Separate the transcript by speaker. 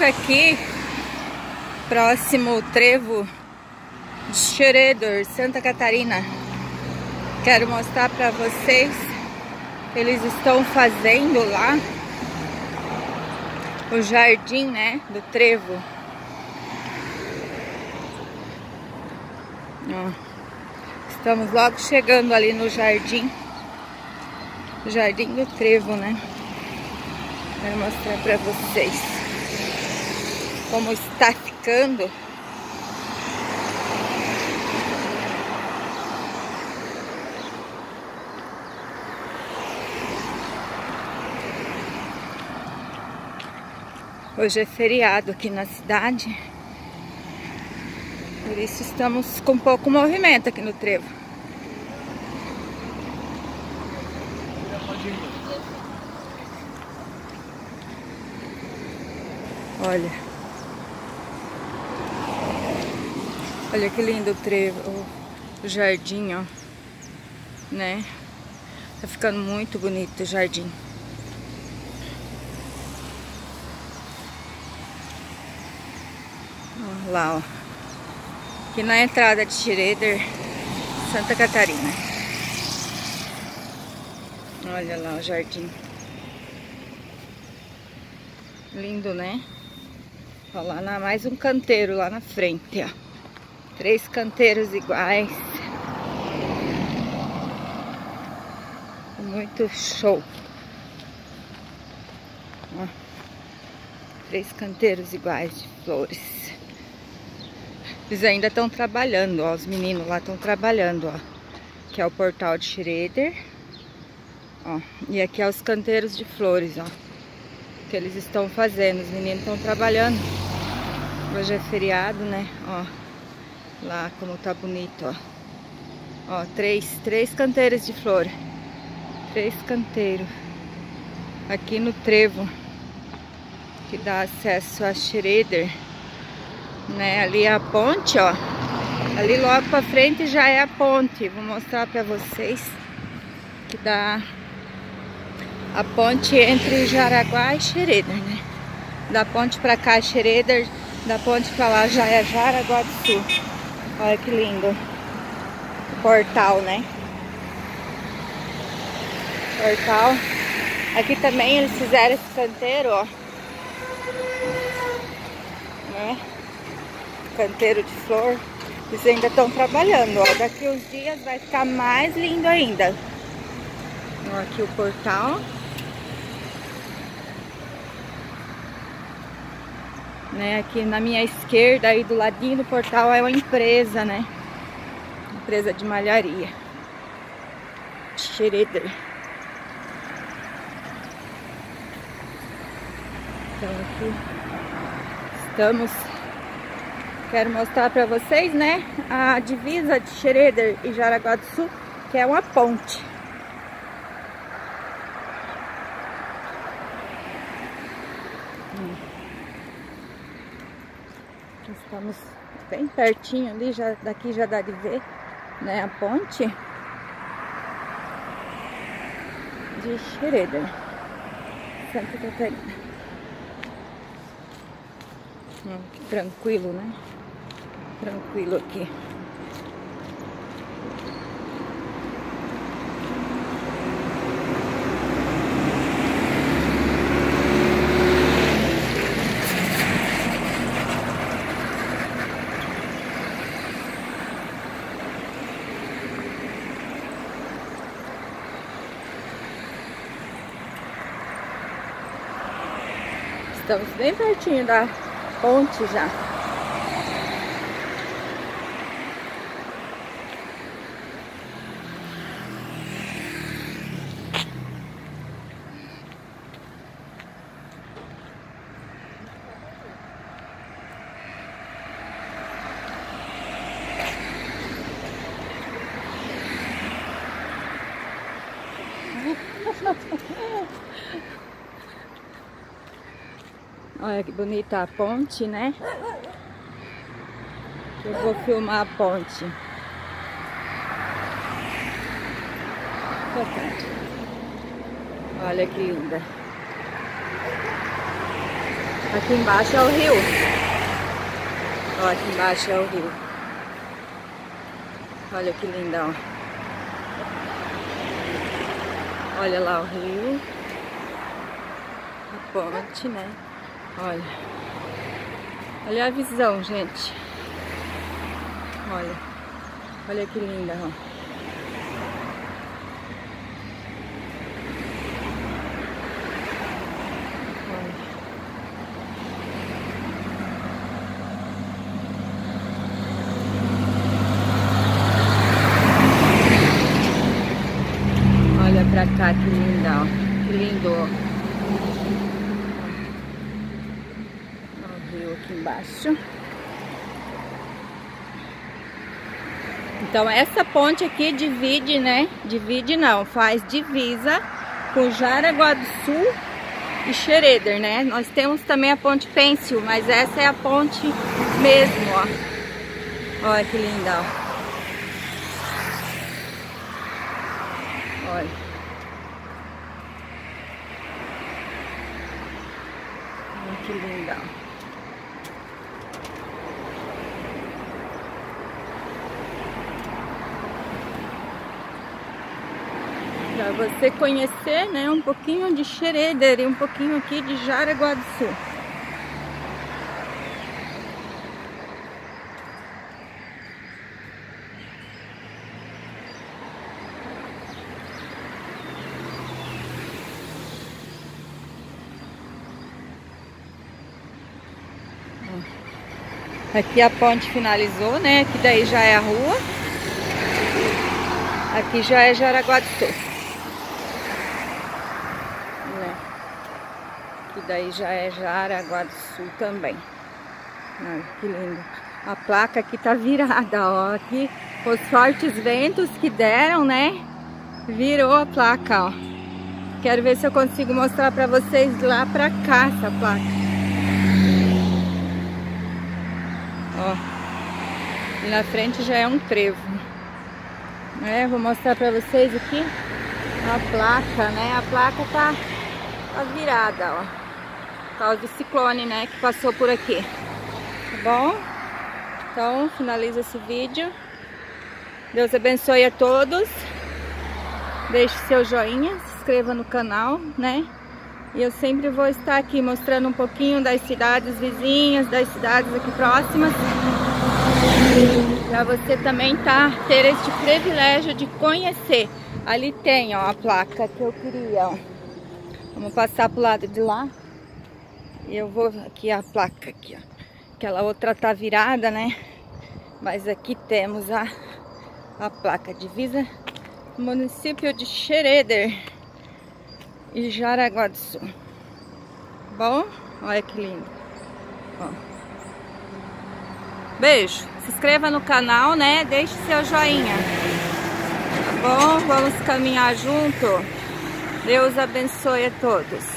Speaker 1: Aqui, próximo trevo de Schroeder, Santa Catarina. Quero mostrar para vocês eles estão fazendo lá o jardim, né, do trevo. Ó, estamos logo chegando ali no jardim, jardim do trevo, né? Quero mostrar para vocês como está ficando. Hoje é feriado aqui na cidade. Por isso estamos com pouco movimento aqui no trevo. Olha. Olha que lindo o trevo, o jardim, ó. Né? Tá ficando muito bonito o jardim. Ó, lá, ó. Aqui na entrada de Schroeder, Santa Catarina. Olha lá o jardim. Lindo, né? Ó, lá na, mais um canteiro lá na frente, ó. Três canteiros iguais. Muito show. Três canteiros iguais de flores. Eles ainda estão trabalhando, ó. Os meninos lá estão trabalhando, ó. Que é o portal de Schroeder. Ó. E aqui é os canteiros de flores, ó. Que eles estão fazendo. Os meninos estão trabalhando. Hoje é feriado, né? Ó. Lá como tá bonito, ó. Ó, três, três canteiros de flor. Três canteiros. Aqui no trevo. Que dá acesso a Schroeder né? Ali é a ponte, ó. Ali logo pra frente já é a ponte. Vou mostrar pra vocês que dá a ponte entre Jaraguá e Xereder, né? Da ponte pra cá é Xereder, da ponte pra lá já é Jaraguá do Sul. Olha que lindo. O portal, né? Portal. Aqui também eles fizeram esse canteiro, ó. Né? canteiro de flor. Eles ainda estão trabalhando, ó. Daqui uns dias vai ficar mais lindo ainda. Ó, aqui o portal. Né, aqui na minha esquerda, aí do ladinho do portal, é uma empresa, né? Empresa de malharia. Schroeder. Então aqui estamos Quero mostrar para vocês, né, a divisa de Schroeder e Jaraguá do Sul, que é uma ponte. Estamos bem pertinho ali, já, daqui já dá de ver, né, a ponte de Schroeder, Santa Catarina. Hum, tranquilo, né? tranquilo aqui. Estamos bem pertinho da ponte já. Olha que bonita a ponte, né? Eu vou filmar a ponte. Olha que linda. Aqui embaixo é o rio. Ó, aqui embaixo é o rio. Olha que lindão. Olha lá o rio. A ponte, né? Olha. Olha a visão, gente. Olha. Olha que linda, ó. pra cá, que lindo, ó. o rio aqui embaixo. Então essa ponte aqui divide, né? Divide não, faz divisa com Jaraguá do Sul e Xereder, né? Nós temos também a ponte Pêncil, mas essa é a ponte mesmo, ó. Olha que linda, ó. Olha. que linda. Para você conhecer, né, um pouquinho de Xereder e um pouquinho aqui de Jaraguá do Sul. Aqui a ponte finalizou, né? Aqui daí já é a rua. Aqui já é Jaraguá do Sul. Né? Aqui daí já é Jaraguá do Sul também. Olha que lindo. A placa aqui tá virada, ó. Aqui os fortes ventos que deram, né? Virou a placa, ó. Quero ver se eu consigo mostrar pra vocês lá pra cá essa placa. Ó. E na frente já é um trevo. É, vou mostrar pra vocês aqui a placa, né? A placa tá, tá virada, ó. Por causa do ciclone, né? Que passou por aqui. Tá bom? Então, finaliza esse vídeo. Deus abençoe a todos. Deixe seu joinha, se inscreva no canal, né? E eu sempre vou estar aqui mostrando um pouquinho das cidades vizinhas, das cidades aqui próximas. Para você também tá, ter este privilégio de conhecer. Ali tem ó, a placa que eu queria. Ó. Vamos passar pro lado de lá. Eu vou aqui a placa aqui, ó. Aquela outra tá virada, né? Mas aqui temos a, a placa divisa município de Xereder e Jaraguá do Sul. Bom? Olha que lindo. Ó. Beijo. Se inscreva no canal, né? Deixe seu joinha. Tá bom? Vamos caminhar junto. Deus abençoe a todos.